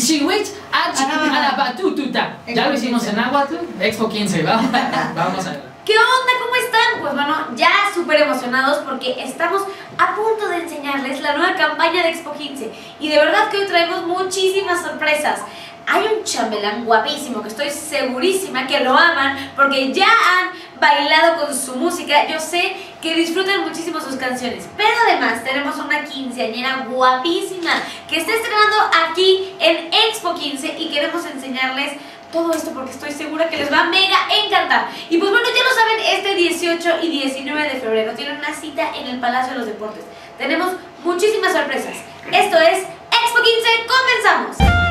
Ishiwich Batututa. Ya lo hicimos en Aguatl, Expo 15. Vamos, vamos a ver. ¿Qué onda? ¿Cómo están? Pues bueno, ya súper emocionados porque estamos a punto de enseñarles la nueva campaña de Expo 15 y de verdad que hoy traemos muchísimas sorpresas. Hay un chambelán guapísimo que estoy segurísima que lo aman porque ya han bailado con su música. Yo sé que disfrutan muchísimo sus canciones. Pero además tenemos una quinceañera guapísima que está estrenando aquí en Expo 15 y queremos enseñarles todo esto porque estoy segura que les va a mega encantar. Y pues bueno, ya lo saben, este 18 y 19 de febrero tienen una cita en el Palacio de los Deportes. Tenemos muchísimas sorpresas. Esto es Expo 15, comenzamos.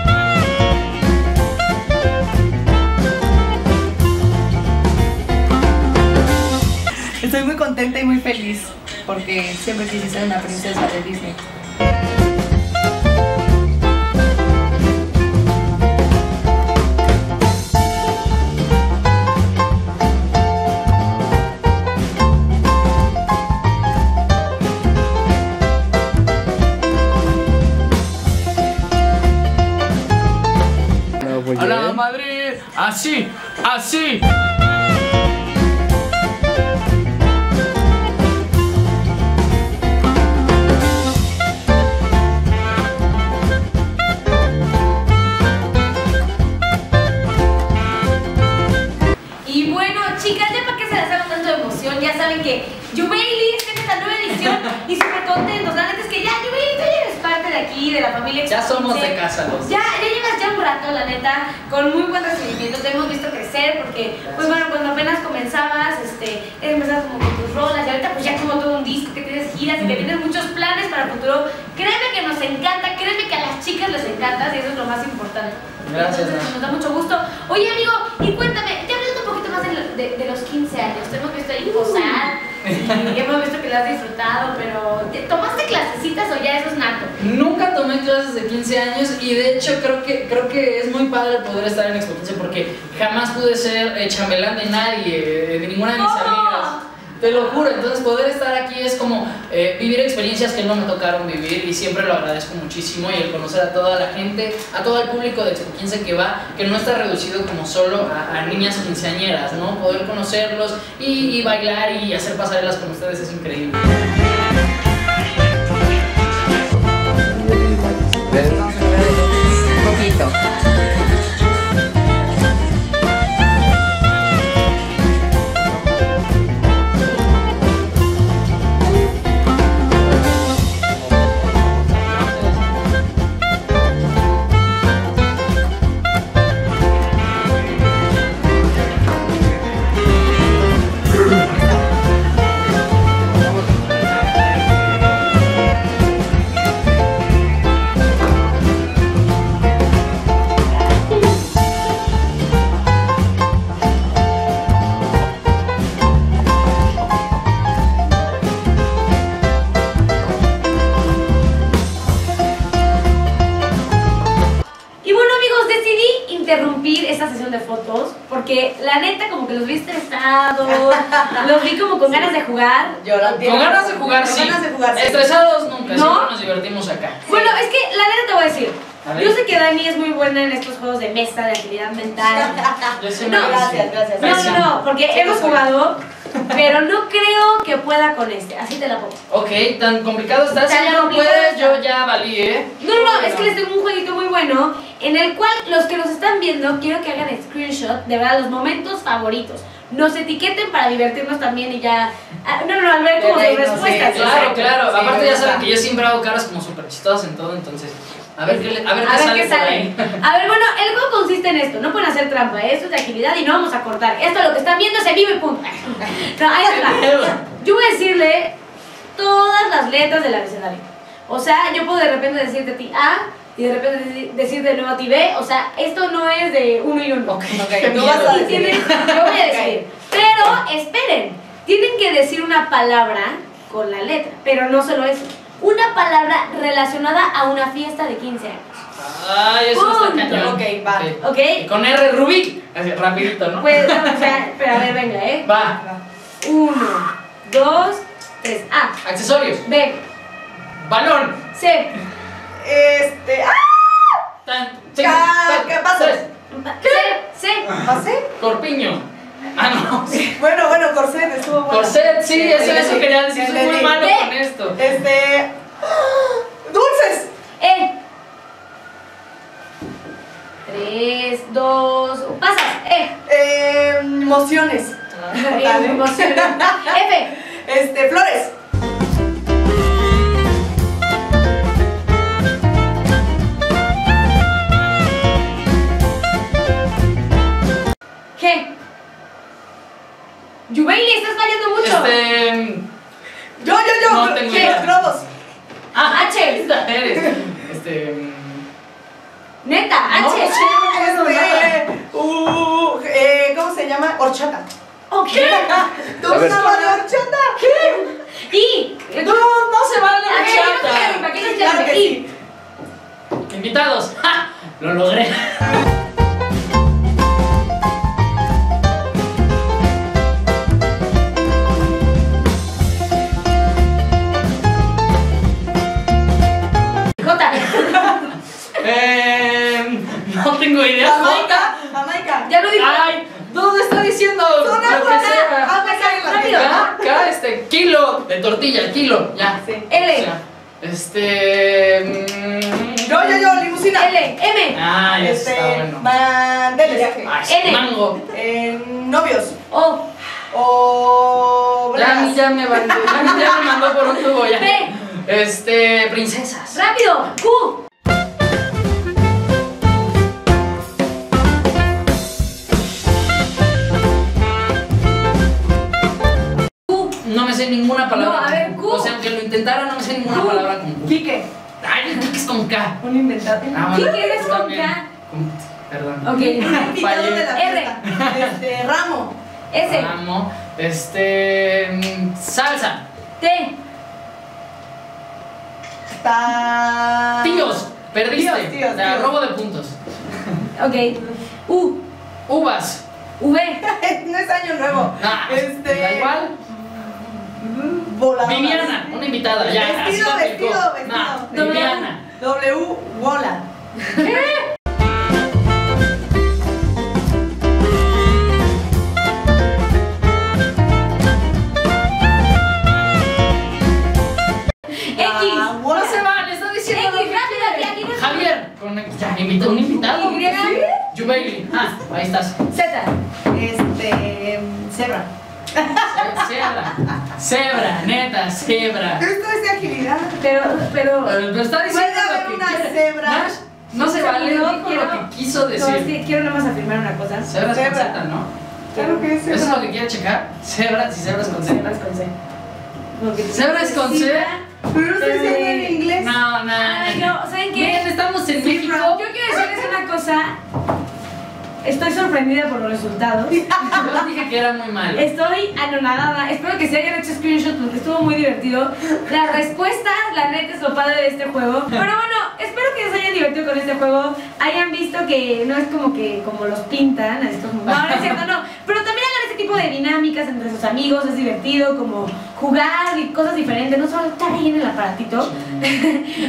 Estoy muy contenta y muy feliz porque siempre quise ser una princesa de Disney. Hola Madrid, así, así. Contentos. La neta es que ya, tú ya eres parte de aquí, de la familia Ya somos 15. de casa los dos. Ya, ya llevas ya un rato, la neta, con muy buen recibimiento. Te hemos visto crecer porque, pues bueno, cuando apenas comenzabas, este, empezabas como con tus rolas y ahorita pues ya como todo un disco, que tienes giras y que tienes muchos planes para el futuro. Créeme que nos encanta, créeme que a las chicas les encanta y eso es lo más importante. Gracias, Entonces, nos da mucho gusto. Oye, amigo, y cuéntame, ya hablando un poquito más de- de los 15 años, te hemos visto ahí posar y hemos visto que lo has disfrutado, pero ¿te- ¿tomaste clasecitas o ya eso es nato? Nunca tomé clases de 15 años y de hecho creo que, creo que es muy padre poder estar en Expo 15 porque jamás pude ser eh, chambelán de nadie, de ninguna de mis amigas. Te lo juro, entonces poder estar aquí es como eh, vivir experiencias que no me tocaron vivir y siempre lo agradezco muchísimo y el conocer a toda la gente, a todo el público de Expo 15 que va, que no está reducido como solo a, a niñas quinceañeras, ¿no? Poder conocerlos y, y bailar y hacer pasarelas con ustedes es increíble. Sesión de fotos porque la neta como que los vi estresados, los vi como con ganas de jugar. Llorando. Con ganas de jugar, Con sí. ganas de jugar, sí. Estresados nunca, ¿No? siempre nos divertimos acá. Bueno, es que la neta te voy a decir, A yo sé que Dani es muy buena en estos juegos de mesa, de actividad mental. Yo No, gracias, gracias. No, no, no, porque Sí, hemos jugado, pero no creo que pueda con este, así te la pongo. Ok, tan complicado está. Si no puedes, está. yo ya valí, ¿eh? No, no, no, es que les tengo un jueguito muy bueno en el cual los que nos están viendo quiero que hagan screenshot de verdad los momentos favoritos. Nos etiqueten para divertirnos también y ya. ah, No, no, no, al ver como sus respuestas. sí, Claro, claro. Sí, Aparte ya saben que yo siempre hago caras como súper chistosas en todo, entonces. A ver qué, le- a ver qué A ver sale qué por sale. ahí. A ver, bueno, el juego consiste en esto. No pueden hacer trampa, ¿eh? esto es de agilidad y no vamos a cortar. Esto lo que están viendo se vive y punto. No, ahí está. Yo voy a decirle todas las letras del abecedario. O sea, yo puedo de repente decirte a ti A y de repente deci- decir de nuevo a ti B. O sea, esto no es de uno y uno. Ok, Ok, qué tú miedo. vas a Y tienen- yo voy a decir. Pero esperen, tienen que decir una palabra con la letra. Pero no solo eso. Una palabra relacionada a una fiesta de 15 años. Ay, eso está Punto. cañón. Ok, va. Ok. ¿Ok? Con R Rubik, así rapidito, ¿no? Pues, o sea, pero a ver, venga, ¿eh? Va. Uno, dos, tres. A, Accesorios. B, Balón. C, Este. ¡Ah! Tan, sí, ¿qué pasa? C, C. ¿Pasé? Corpiño. Ah, no. Bueno, bueno, corset, estuvo bueno. Corset, sí, eso, Sí, eso quería decir. Soy muy malo con esto. Este. ¡Dulces! E. Tres, dos, pasas. E. Eh, emociones. Total, ¿eh? Emociones. F. Este, flores. Yubeili, estás fallando mucho. Este. Yo, yo, yo. No tengo ¿Qué? Globos. Ah, H. Este. Neta, No, H. Este. Uh, eh, ¿Cómo se llama? Horchata. Ok. ¿Tú A ver. sabes de horchata? Y. No, no se vale A ver, yo no quiero chata. ¿para qué no Claro que sí. Invitados. ¡Ja! Lo logré. Este, kilo de tortilla, kilo, ya. Sí. L. O sea, este. mm, Yo, yo, yo, limusina. L. M. Ah, ya Este, está bueno. Ay, N. mango. Eh, novios. O. O. Ya, ya me mandó, ya, ya me mandó por un tubo ya. P. Este, princesas. Rápido. Q. No me sé ninguna palabra. No, a ver, Q. O sea, aunque lo intentara, no me sé ninguna palabra con Q. Quique. Ay, ¿qué es con K? Un inventado. Ah, ¿Qué bueno, quieres con también. K? Con- Perdón. Ok. Invitado de la R. Este, ramo. S. Amo. Este. mm, Salsa. T. Ta. Tíos. Perdiste. Tíos, tíos, O sea, tíos. robo de puntos. Ok. U. Uvas. V. no es año nuevo. Ah, Este. Da igual. Voladoras. Viviana, una invitada. Ya, Vestido, vestido, vestido. Nah, Viviana. W. Wola. X. Ah, Wola. No se vale, está diciendo. X. que Rápido, quiere. aquí, aquí no- Javier. Con, un invitado. Y. Jubaili. Ah, ahí estás. Z. Este. Zebra. Ce- Cebra. Cebra, neta, cebra. Esto es de agilidad. Pero, pero. Pero está diciendo Puede haber una quiere. cebra. Nash, No se vale, No, quiero- lo que quiso No, es decir. que quiero nada más afirmar una cosa. Cebras con Cebra. Z, ¿no? Claro que es ¿Eso es lo que quiere checar? Cebras y cebras con Z. Cebras con C. Porque ¿Cebras con C? Pero diciendo en inglés. No, no. Ay, no, ¿saben qué? Miren, estamos en Sí, México. Yo quiero decirles una cosa. Estoy sorprendida por los resultados. Yo dije que era muy malo. Estoy anonadada. Espero que se hayan hecho screenshots porque estuvo muy divertido. Las respuestas, la neta, es lo padre de este juego. Pero bueno, espero que se hayan divertido con este juego. Hayan visto que no es como que como los pintan a estos No, no es cierto, no. Pero tipo de dinámicas entre sus amigos. Es divertido, como jugar y cosas diferentes. No solo estar ahí en el aparatito.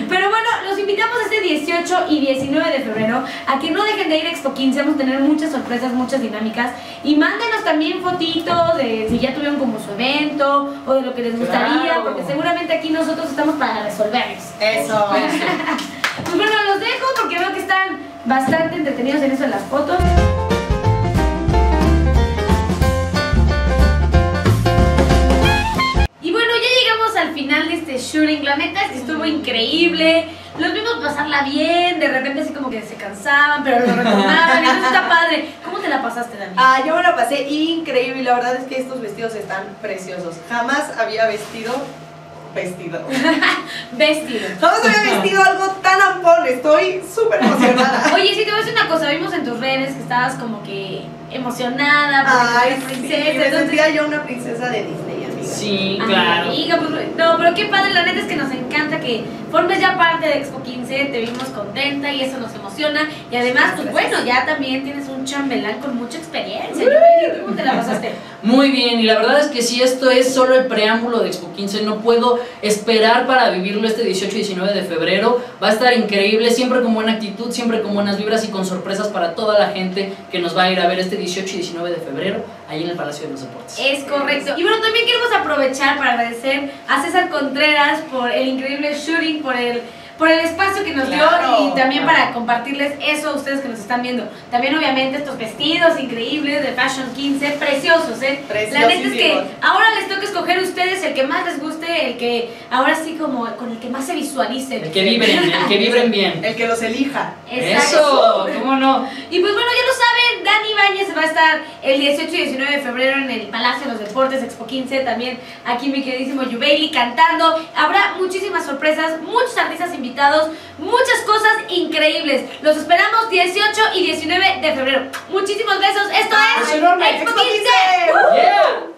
Pero bueno, los invitamos este 18 y 19 de febrero a que no dejen de ir a Expo 15. Vamos a tener muchas sorpresas, muchas dinámicas. Y mándenos también fotitos de si ya tuvieron como su evento o de lo que les gustaría, Claro. porque seguramente aquí nosotros estamos para resolverles. Eso. Pues bueno, los dejo porque veo que están bastante entretenidos en eso de las fotos. Al final de este shooting. La neta es que estuvo increíble. Los vimos pasarla bien. De repente así como que se cansaban, pero lo retomaban. Eso está padre. ¿Cómo te la pasaste, Dani? Ah, yo me la pasé increíble la verdad es que estos vestidos están preciosos. Jamás había vestido vestido. Vestido. Jamás había vestido algo tan ampón. Estoy súper emocionada. Oye, sí, te voy a decir una cosa. Vimos en tus redes que estabas como que emocionada porque Ay, eres sí, princesa. me entonces- sentía yo una princesa de Disney. Sí, claro. amiga, pues, no, pero qué padre, la neta es que nos encanta que formes ya parte de Expo 15, te vimos contenta y eso nos emociona. Y además, pues bueno, ya también tienes chambelán con mucha experiencia. Yo, ¿Cómo te la pasaste? Muy bien, y la verdad es que si esto es solo el preámbulo de Expo 15, no puedo esperar para vivirlo este 18 y 19 de febrero. Va a estar increíble, siempre con buena actitud, siempre con buenas vibras y con sorpresas para toda la gente que nos va a ir a ver este 18 y 19 de febrero ahí en el Palacio de los Deportes. Es correcto. Y bueno, también queremos aprovechar para agradecer a César Contreras por el increíble shooting, por el por el espacio que nos Claro, dio y también claro. para compartirles eso a ustedes que nos están viendo. También obviamente estos vestidos increíbles de Fashion 15, preciosos, ¿eh? La neta es que ahora les toca escoger ustedes el que más les guste, el que ahora sí como con el que más se visualicen. El que vibren, el que vibren bien. El que los elija. Eso, ¿cómo no? Y pues bueno, ya lo saben, Dani Ibáñez va a estar el 18 y 19 de febrero en el Palacio de los Deportes Expo 15, también aquí mi queridísimo Yubeili cantando. Habrá muchísimas sorpresas, muchos artistas invitados, muchas cosas increíbles. Los esperamos 18 y 19 de febrero. Muchísimos besos. Esto es Beso enorme, Expo Expo 15. 15. ¡Uh! Yeah.